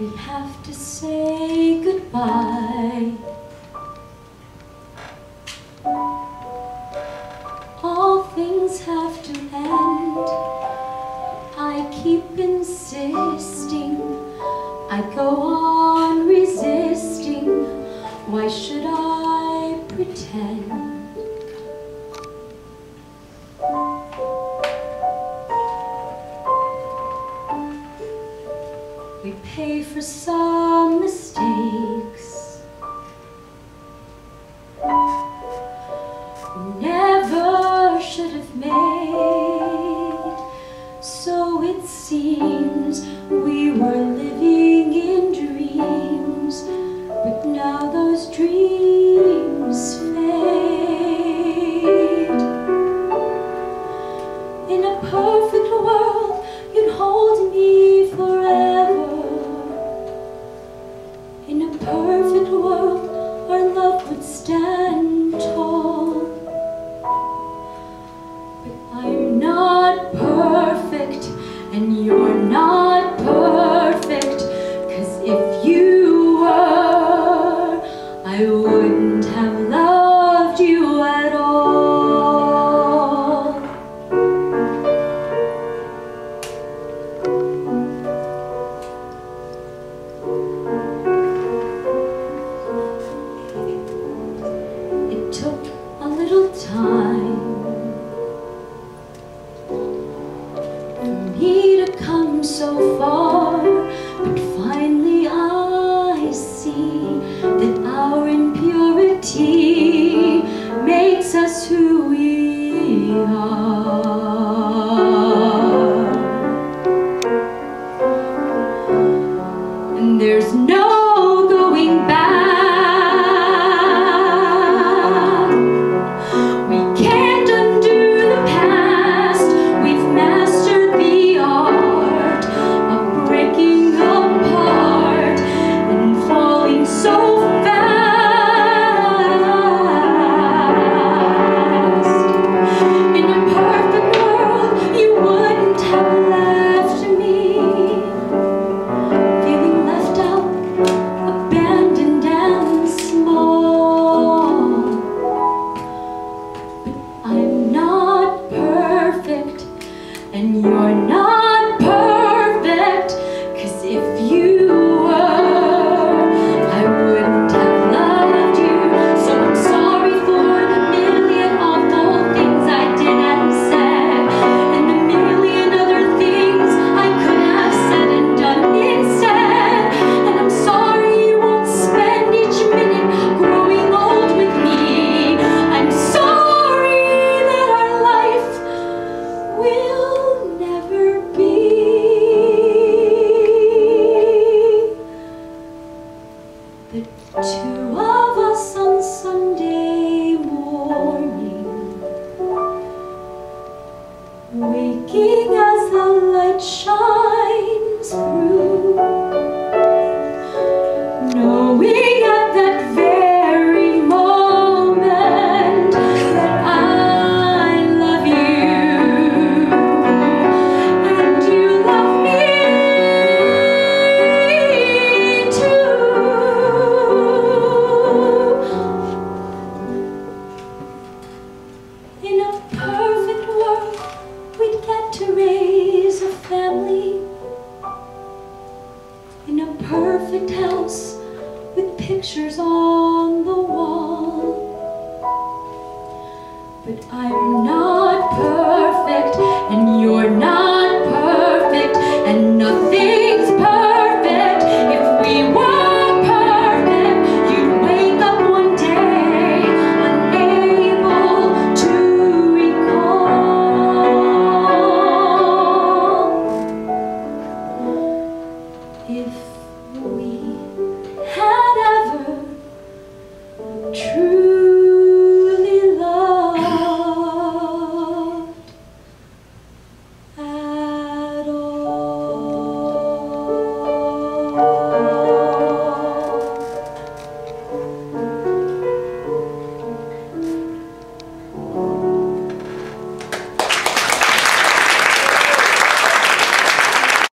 we have to say goodbye. All things have to end. I keep insisting. I go on resisting. Why should I pretend? pay for some mistakes. Never should have made, so it seems. and you're not perfect cause if you were I wouldn't have loved you at all. so far But finally I see That our impurity Makes us who we are. and you're not a perfect house with pictures on the wall. But I'm not